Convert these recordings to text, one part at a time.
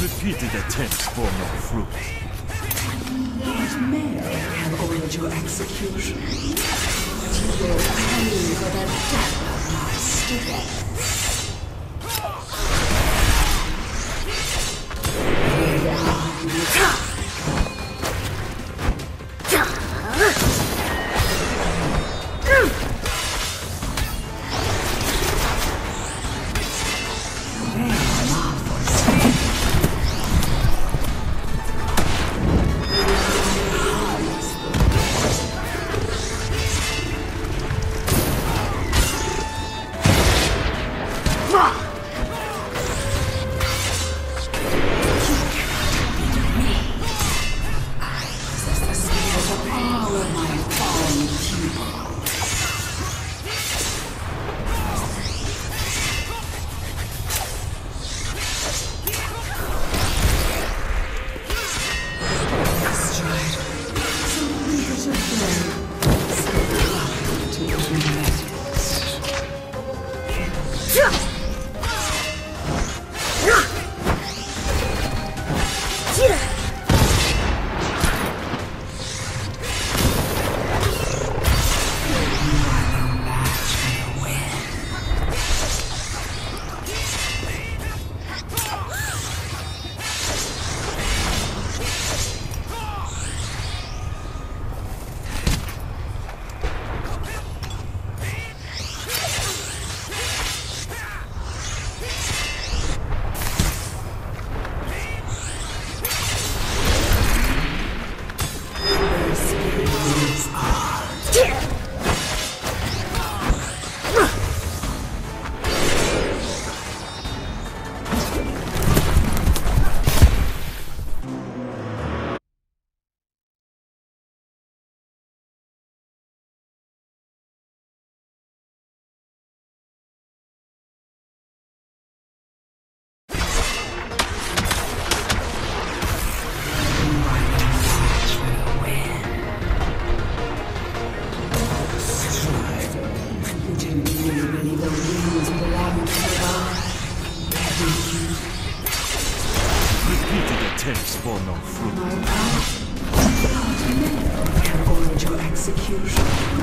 Repeated attempts for no fruit. What may have ordered your execution? You will pay for the death of my students. execution.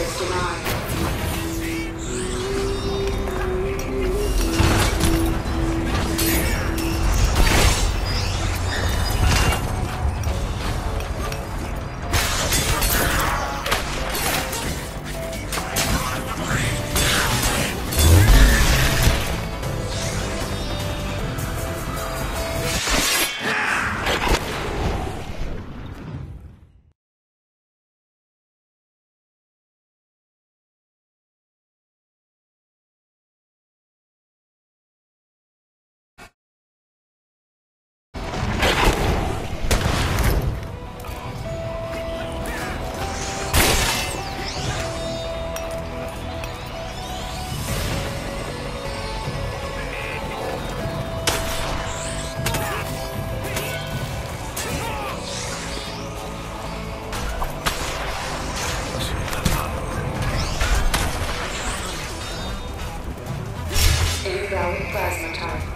Access denied. plasma time.